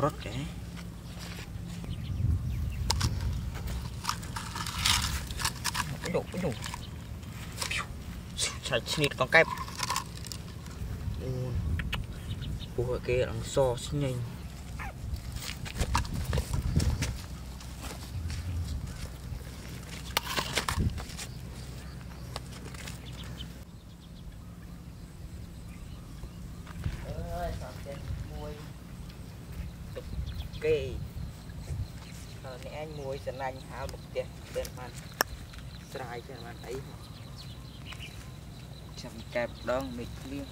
rất trẻ cái đồ cái đồ. Chạy chít con kẹp ủa kia đang so xin nhanh. គេហើយនេះឯងមួយសណាញ់ហៅមកផ្ទះទៅបានស្រ័យទៅបានអីចាំកែបដងមេឃភ្លៀង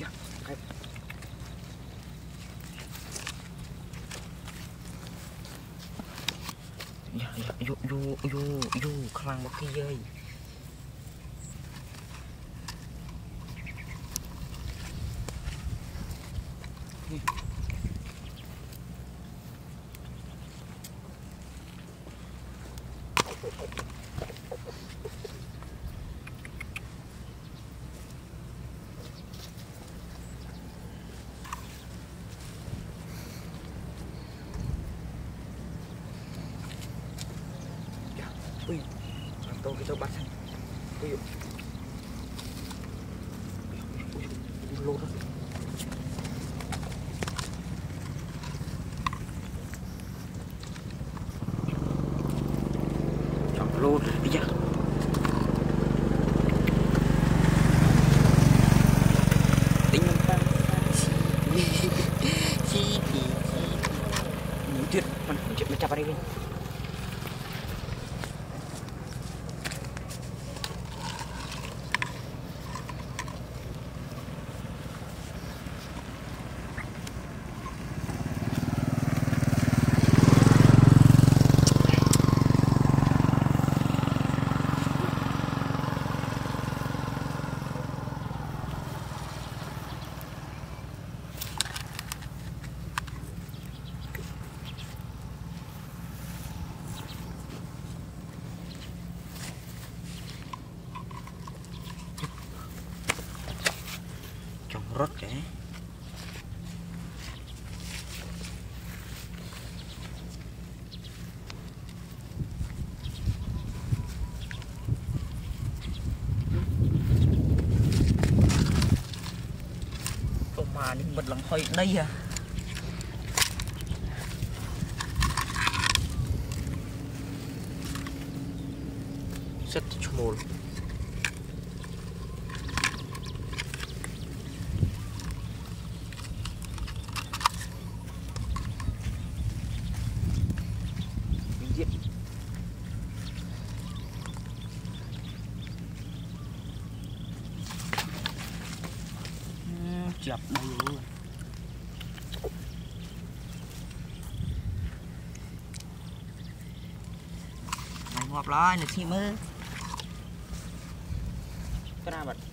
យ៉ាកែបយ៉ាយ៉ាយូយូយូយូខ្លាំងមកគេយើយ Dạ, ui, thằng tôi cái tôi bắt sang. Ui. Ui, lô đó. rốt cả mà những bật lắng hơi đây à? Rất chmol ចាប់ដីហ្នឹងងាប់ឡើយនៅឈីមើលត្រាបាត់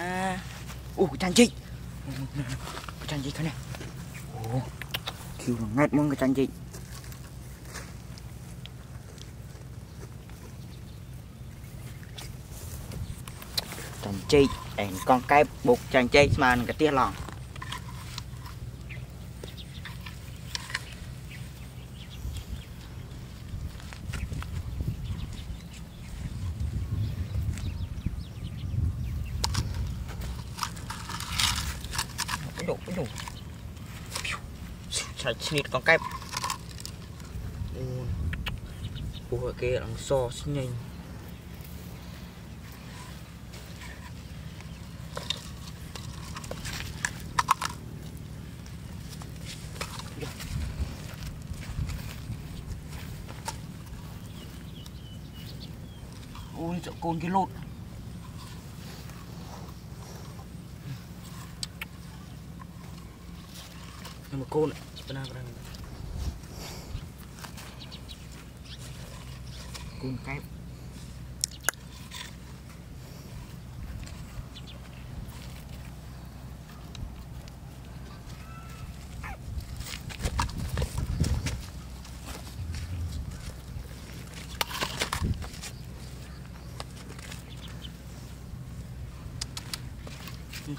ណាអូកចាញ់ជីកកចាញ់ជីកខាងនេះអូឃ្យូរង៉ែតមកកចាញ់ជីកចាញ់ជីកអែងកងកែបបុកចាញ់ជីកស្មើនឹងកាទះឡង cái đủ. Chạy snít con kẹp ủa kia đằng so, xin nhanh. Ôi, sợ côn cái lột nhưng mà cô này bên nào bên cung kép.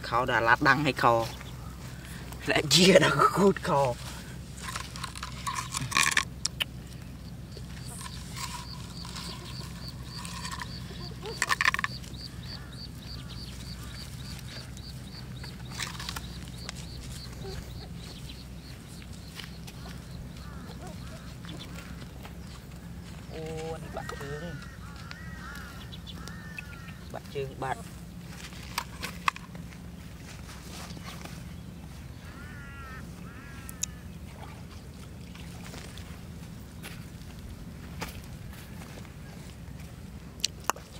Khâu đà lát đăng hay khò? Lại chia đã cút khò ô bạch bạn bạch bạn trương bạn.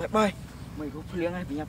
bye bye. Mày có liếng ai bị nhập